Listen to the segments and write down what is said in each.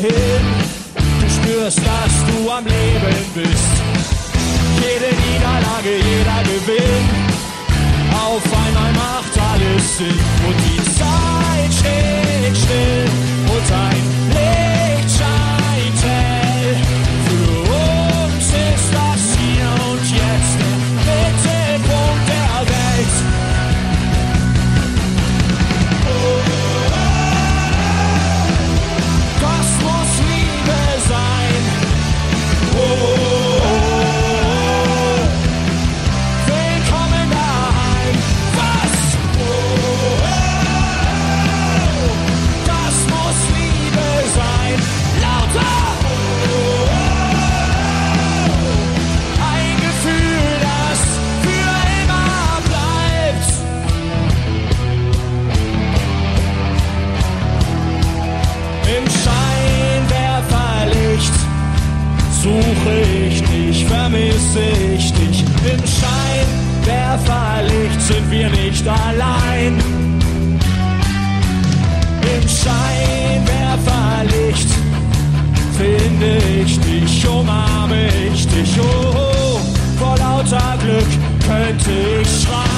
hin. Du spürst, dass du am Leben bist. Jede Niederlage, jeder Gewinn. Auf einmal macht alles Sinn und die Zeit steht still. nicht allein. Im Scheinwerferlicht finde ich dich, umarme ich dich, oh, oh, oh. vor lauter Glück könnte ich schreien.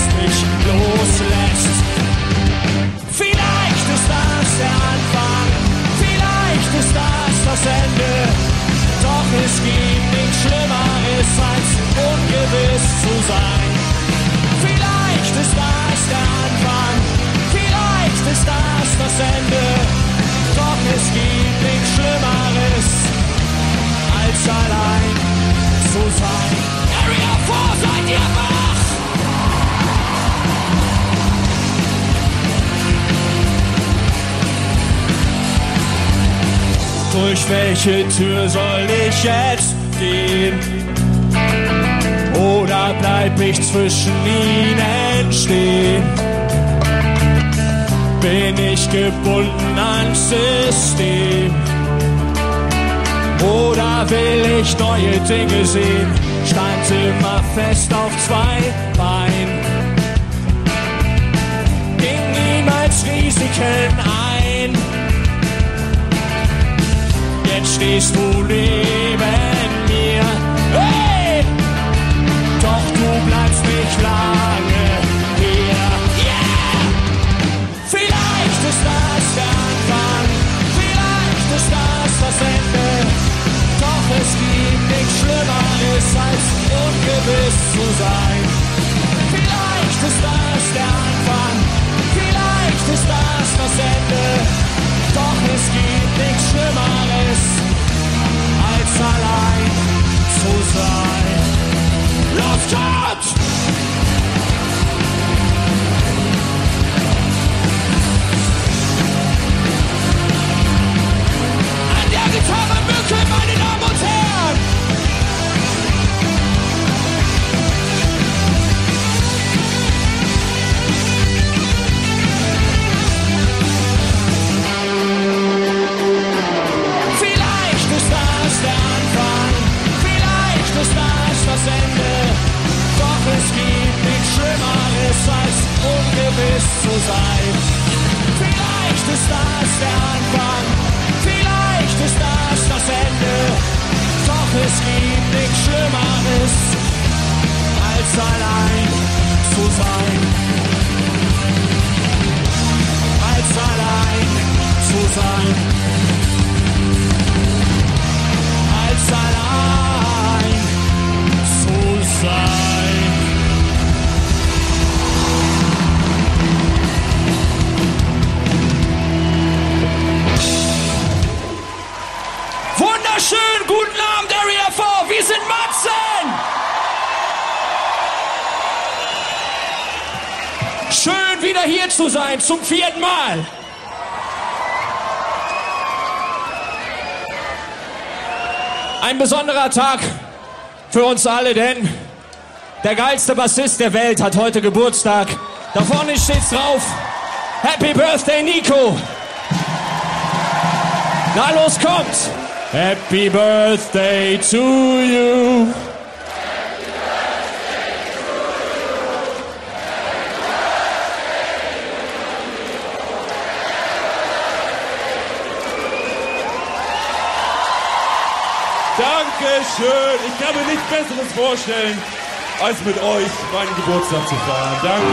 Lass mich loslassen. Durch welche Tür soll ich jetzt gehen? Oder bleib ich zwischen ihnen stehen? Bin ich gebunden ans System? Oder will ich neue Dinge sehen? Stand immer fest auf zwei Beinen. Ging niemals Risiken ein. stehst du neben mir. Hey! Doch du bleibst nicht lange. Hier zu sein, zum vierten Mal. Ein besonderer Tag für uns alle, denn der geilste Bassist der Welt hat heute Geburtstag. Da vorne steht's drauf. Happy Birthday, Nico. Na los, kommt. Happy birthday to you. Dankeschön. Ich kann mir nichts Besseres vorstellen, als mit euch meinen Geburtstag zu feiern. Danke.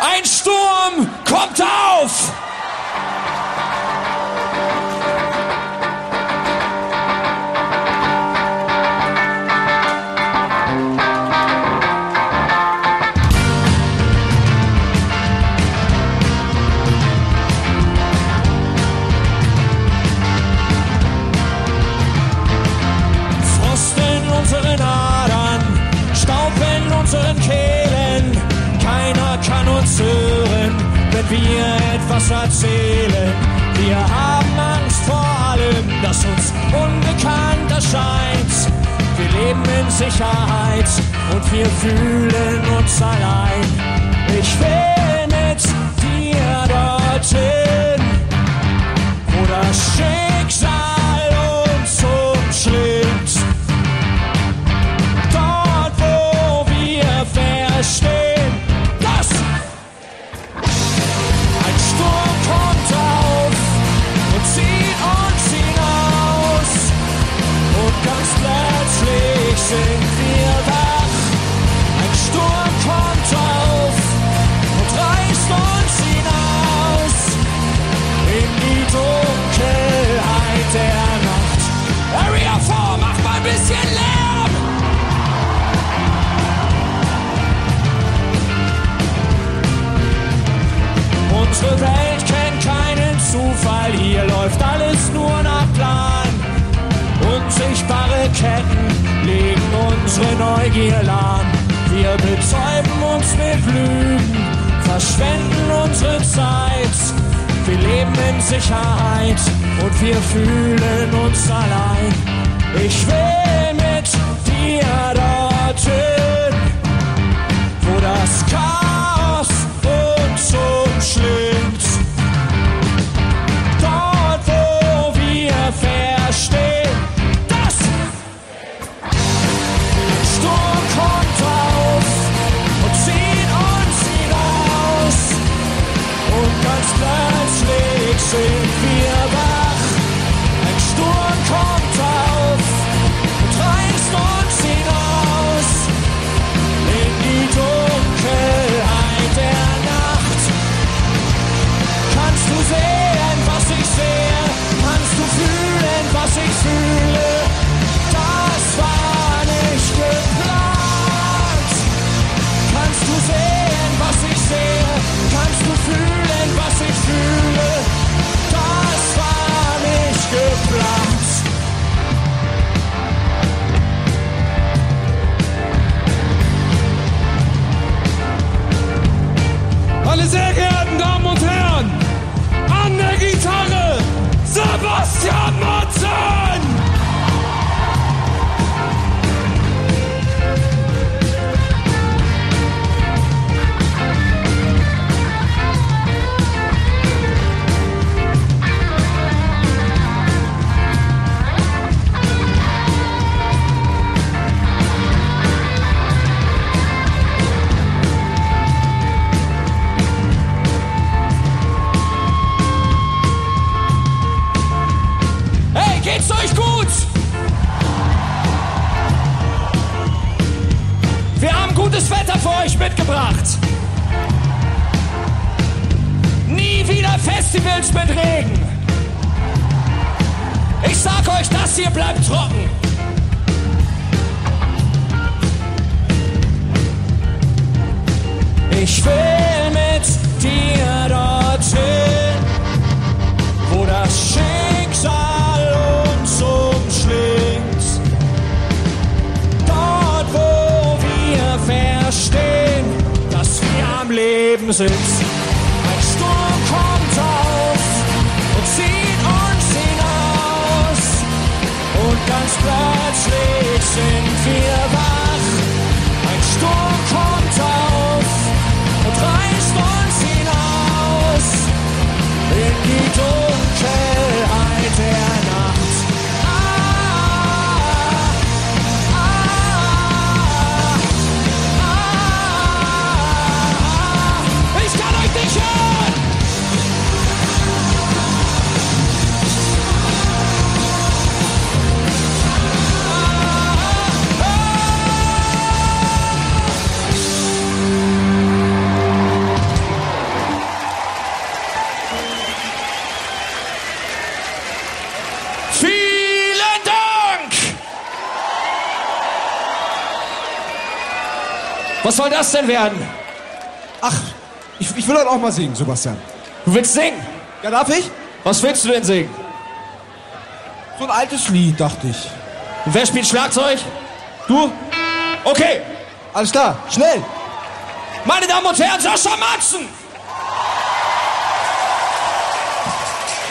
Ein Sturm kommt auf! Wir etwas erzählen. Wir haben Angst vor allem, das uns unbekannt erscheint. Wir leben in Sicherheit und wir fühlen uns allein. Ich will mit dir dorthin, wo das Schicksal Unsere Welt kennt keinen Zufall, hier läuft alles nur nach Plan. Unsichtbare Ketten legen unsere Neugier lahm. Wir betäuben uns mit Lügen, verschwenden unsere Zeit. Wir leben in Sicherheit und wir fühlen uns allein. Ich will mit dir dorthin, wo das Chaos sind 什么菜？Mitgebracht. Nie wieder Festivals mit Regen. Ich sag euch, das hier bleibt trocken. Ich will mit dir dorthin wo das Schicksal uns umschlingt. Leben sind. Ein Sturm kommt auf und zieht uns hinaus. Und ganz plötzlich sind wir wach. Ein Sturm kommt auf das denn werden? Ach, ich, ich will heute auch mal singen, Sebastian. Du willst singen? Ja, darf ich? Was willst du denn singen? So ein altes Lied, dachte ich. Und wer spielt Schlagzeug? Du? Okay, Alles klar, schnell! meine Damen und Herren, Sascha Matzen!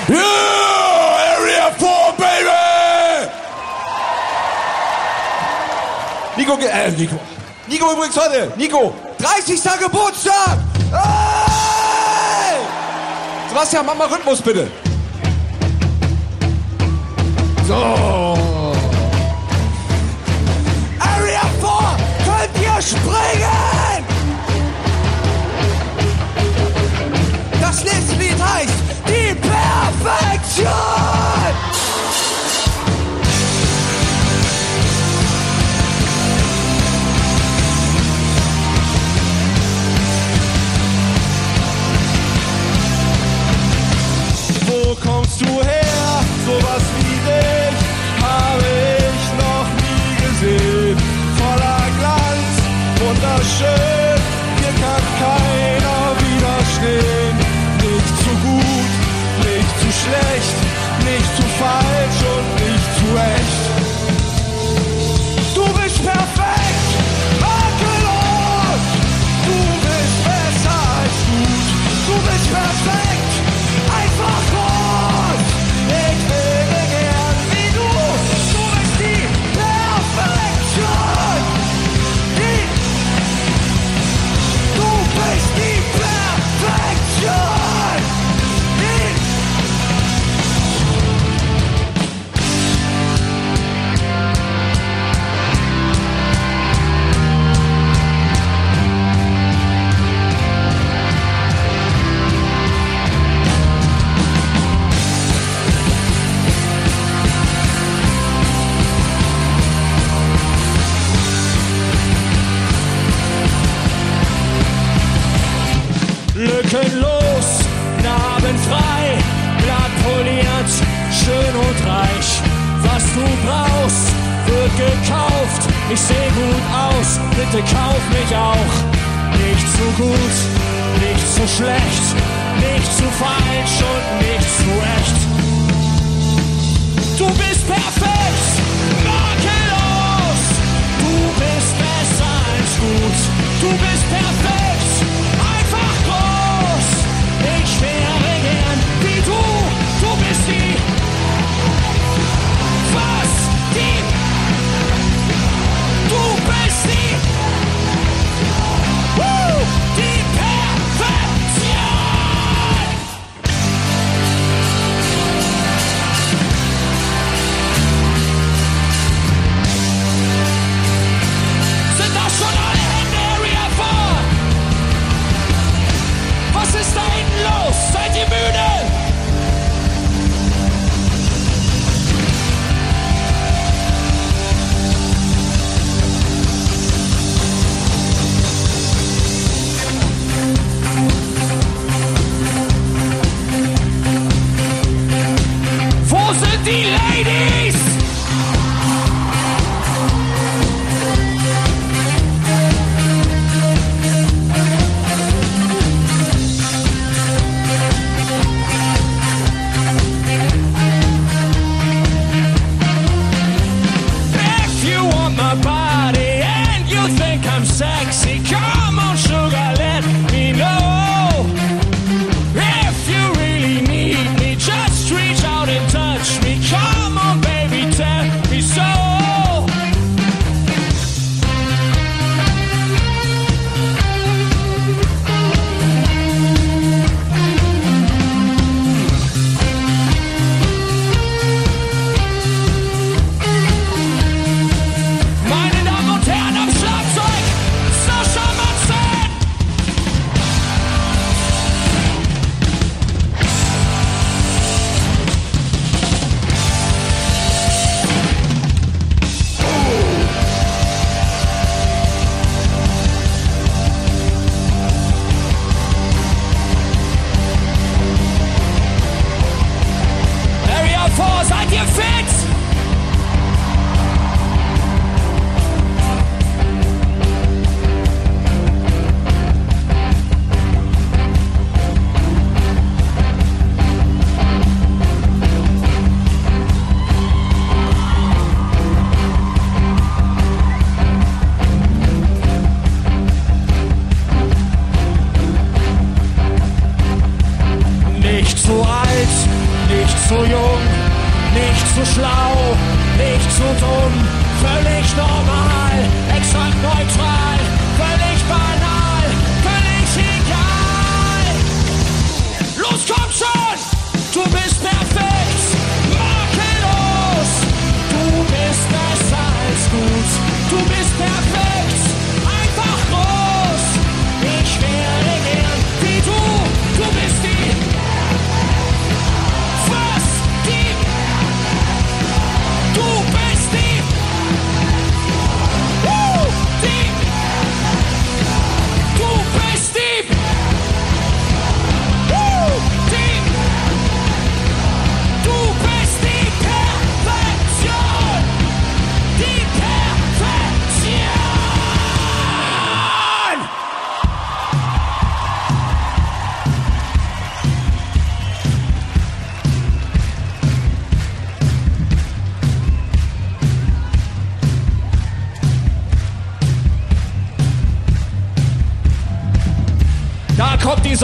Yeah, Area 4, baby! Nico, äh, Nico. Nico übrigens heute. Nico, 30. Geburtstag! Hey! Sebastian, mach mal Rhythmus bitte. So. Area 4, könnt ihr springen? Das nächste Lied heißt Die Perfektion! Gut, nicht zu schlecht, nicht zu falsch und nicht zu echt. Du bist perfekt, lady.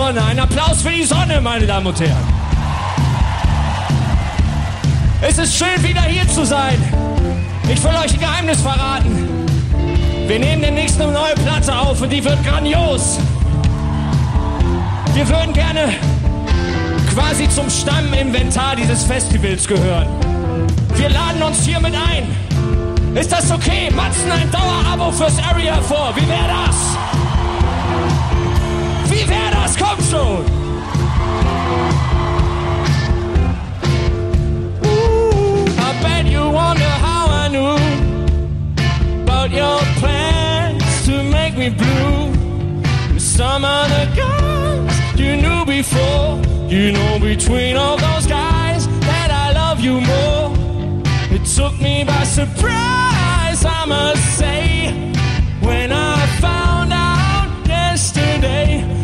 Sonne. Ein Applaus für die Sonne, meine Damen und Herren. Es ist schön, wieder hier zu sein. Ich will euch ein Geheimnis verraten. Wir nehmen demnächst eine neue Platte auf und die wird grandios. Wir würden gerne quasi zum Stamminventar dieses Festivals gehören. Wir laden uns hiermit ein. Ist das okay? Matzen ein Dauerabo fürs Area 4. Wie wäre das? Wie wär das? Kommt schon! I bet you wonder how I knew about your plans to make me blue. With some other guys you knew before. You know between all those guys that I love you more. It took me by surprise, I must say, when I found out yesterday.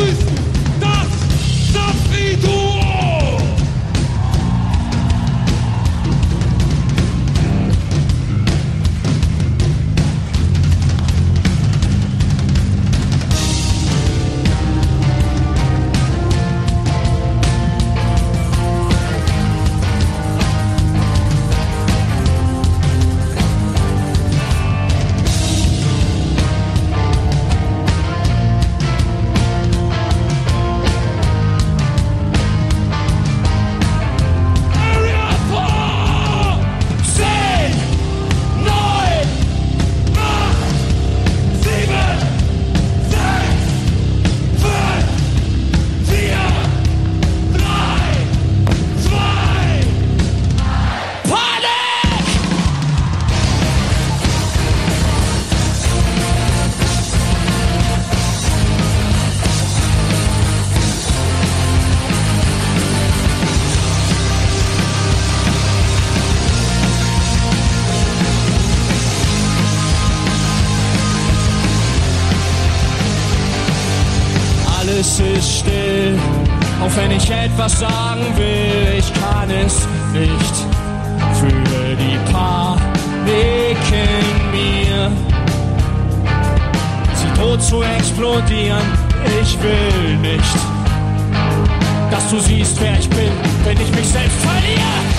begrüßen das Safri-Duo! zu explodieren. Ich will nicht, dass du siehst, wer ich bin, wenn ich mich selbst verliere.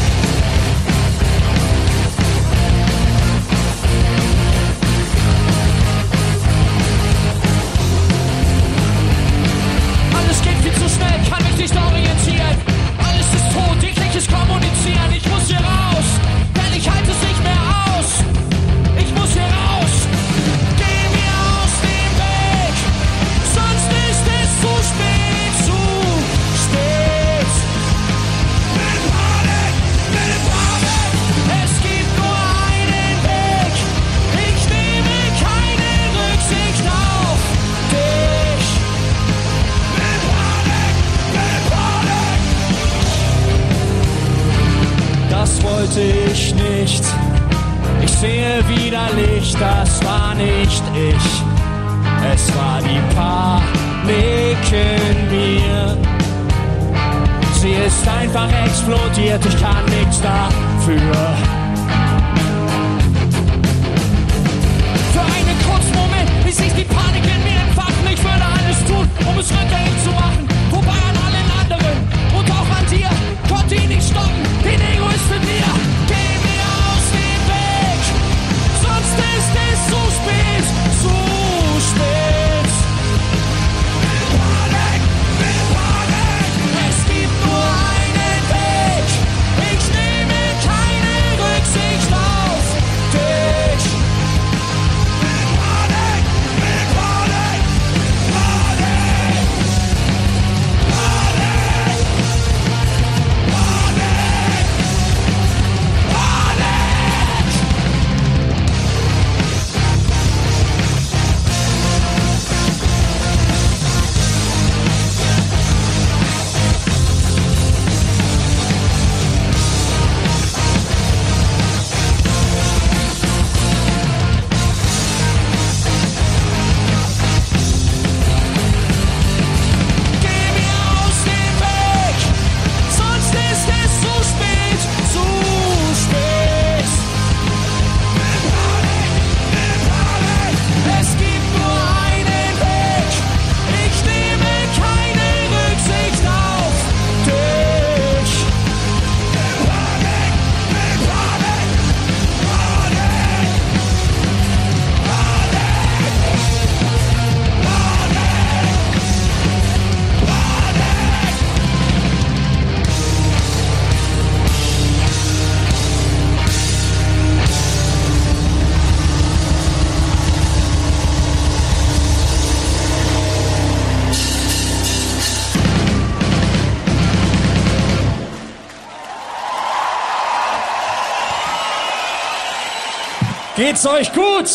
Geht's euch gut?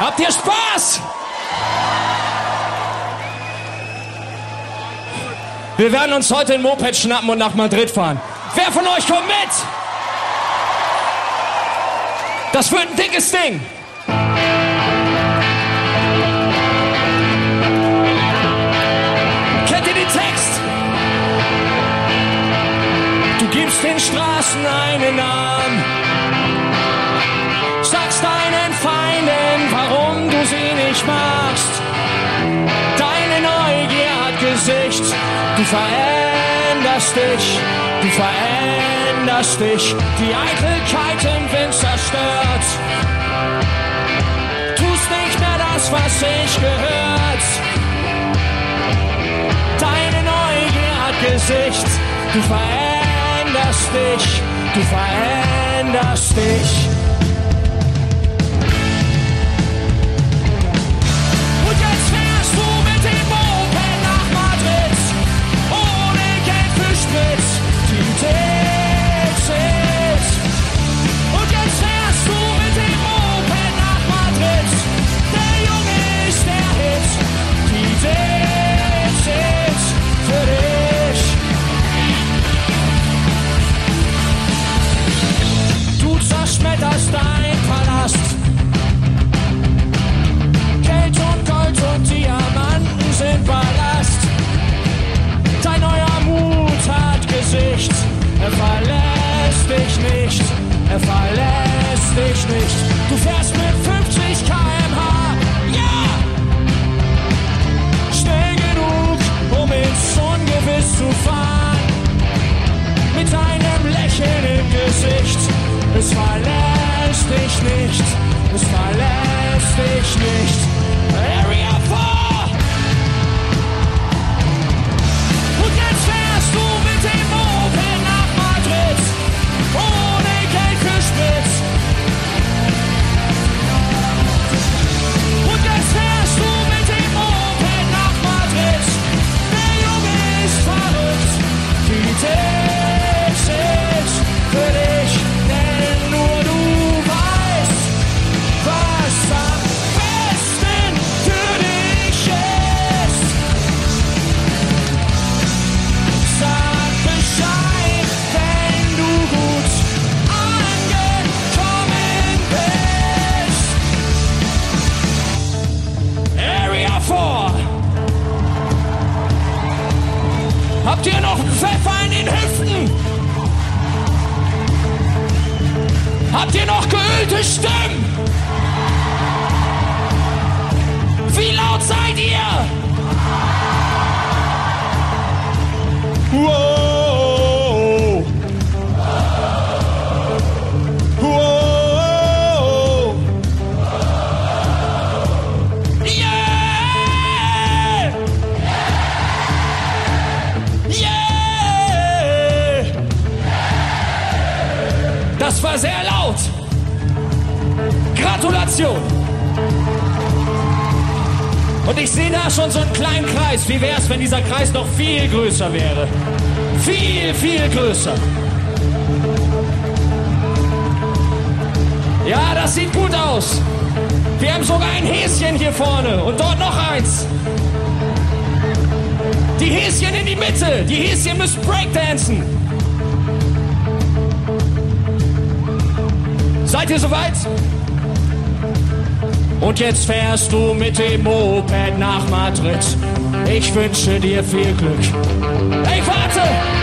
Habt ihr Spaß? Wir werden uns heute ein Moped schnappen und nach Madrid fahren. Wer von euch kommt mit? Das wird ein dickes Ding. Kennt ihr den Text? Du gibst den Straßen einen Namen. Nicht magst. Deine Neugier hat Gesicht, du veränderst dich, du veränderst dich. Die Eitelkeit im Wind zerstört. Tust nicht mehr das, was ich gehört. Deine Neugier hat Gesicht, du veränderst dich, du veränderst dich. Gesicht. Er verlässt dich nicht. Er verlässt dich nicht. Du fährst mit 50 km/h. Ja! Schnell genug, um ins Ungewiss zu fahren mit einem Lächeln im Gesicht. Es verlässt dich nicht, es verlässt dich nicht. Sieht gut aus. Wir haben sogar ein Häschen hier vorne und dort noch eins. Die Häschen in die Mitte. Die Häschen müssen Breakdancen. Seid ihr soweit? Und jetzt fährst du mit dem Moped nach Madrid. Ich wünsche dir viel Glück. Hey, warte!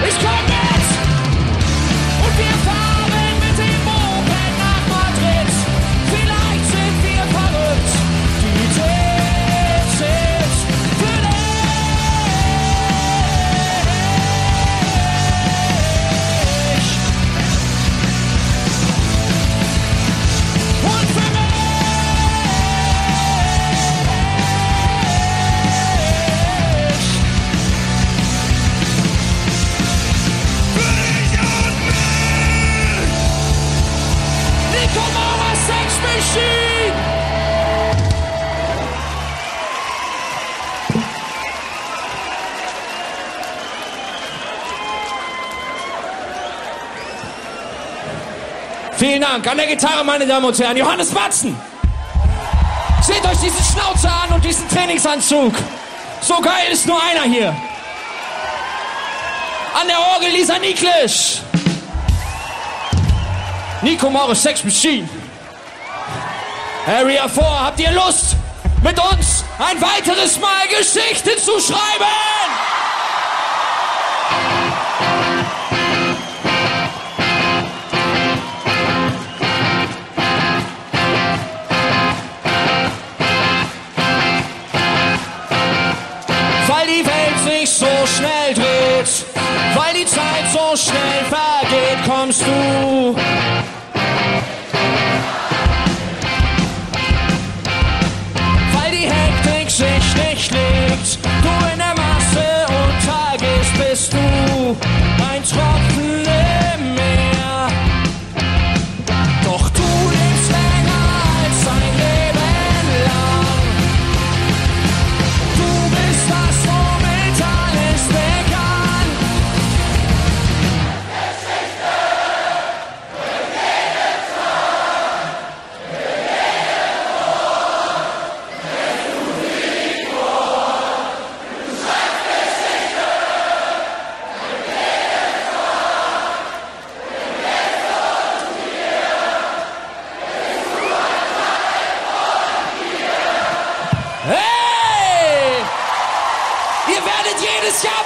Dank. An der Gitarre, meine Damen und Herren, Johannes Matzen. Seht euch diesen Schnauzer an und diesen Trainingsanzug. So geil ist nur einer hier. An der Orgel Lisa Niklisch. Nico Morris, Sex Machine. Area 4, habt ihr Lust, mit uns ein weiteres Mal Geschichte zu schreiben? Schnell vergeht, kommst du.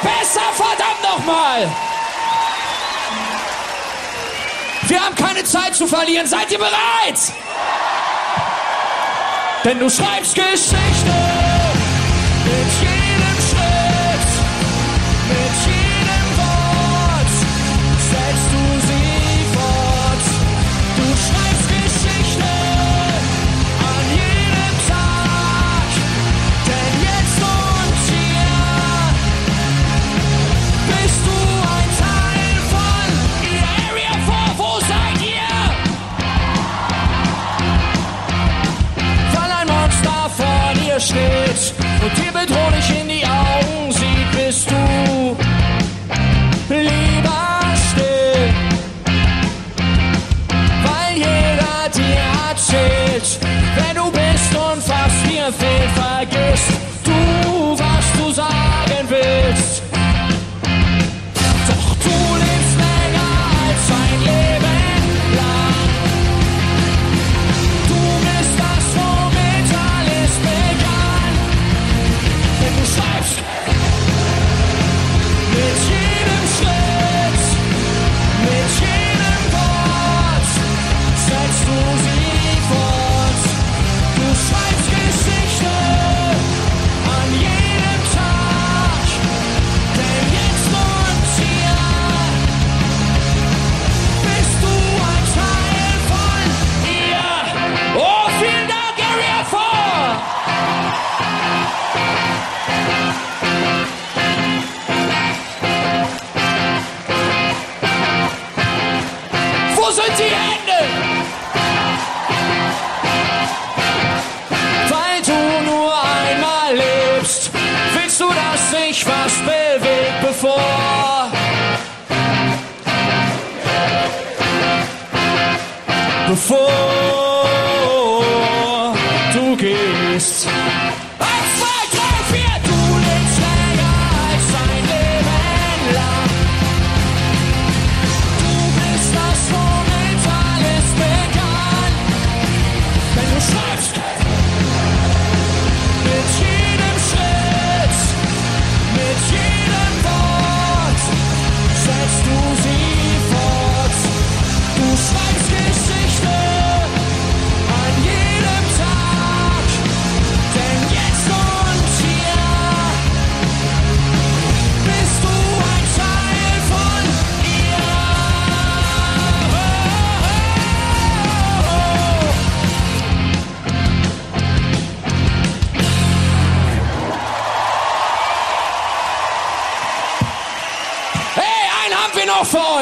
Besser, verdammt nochmal! Wir haben keine Zeit zu verlieren. Seid ihr bereit? Denn du schreibst Geschichte Well, David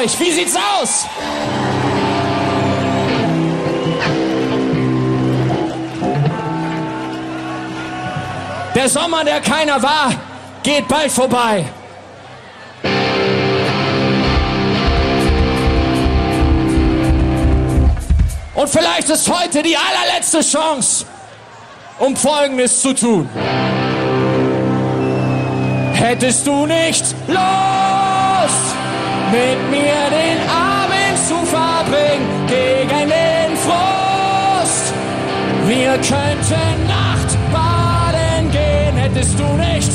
euch? Wie sieht's aus? Der Sommer, der keiner war, geht bald vorbei. Und vielleicht ist heute die allerletzte Chance, um Folgendes zu tun. Hättest du nicht los? mit mir den Abend zu verbringen gegen den Frust. Wir könnten Nacht baden gehen, hättest du nicht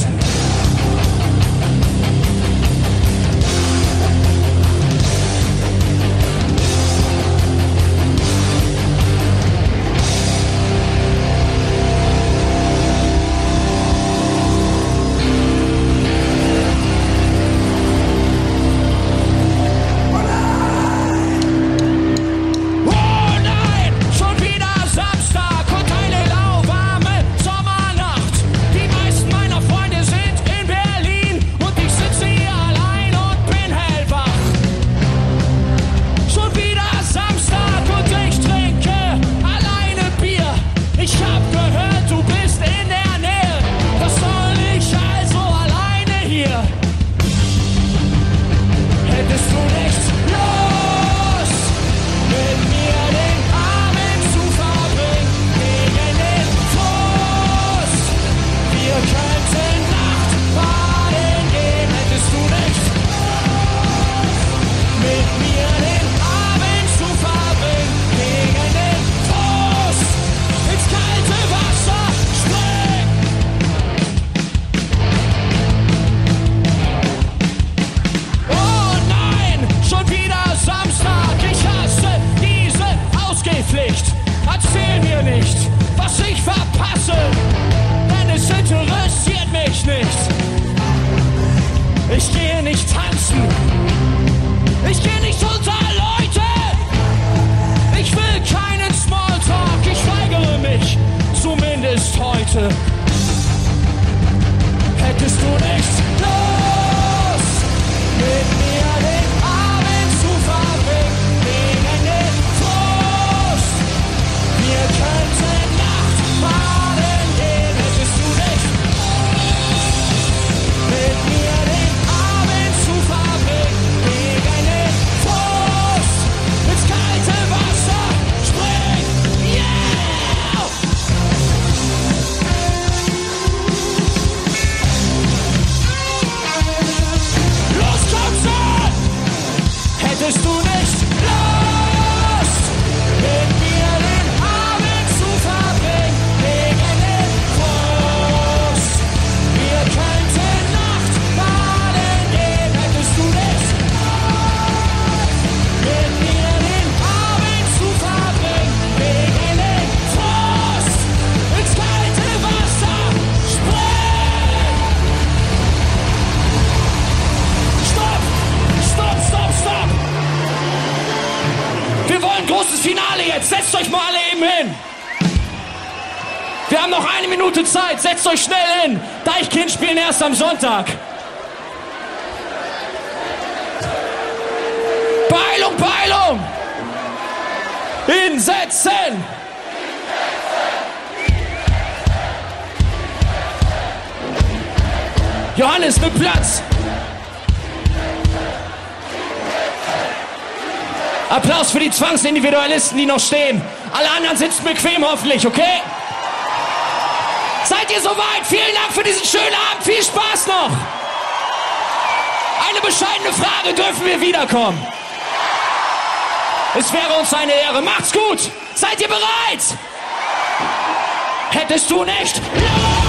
am Sonntag. Beilung, Beilung! Insetzen! Johannes mit Platz! Applaus für die Zwangsindividualisten, die noch stehen. Alle anderen sitzen bequem hoffentlich, okay? Seid ihr soweit? Vielen Dank für diesen schönen Abend. Viel Spaß noch. Eine bescheidene Frage, dürfen wir wiederkommen? Es wäre uns eine Ehre. Macht's gut. Seid ihr bereit? Hättest du nicht? Ja!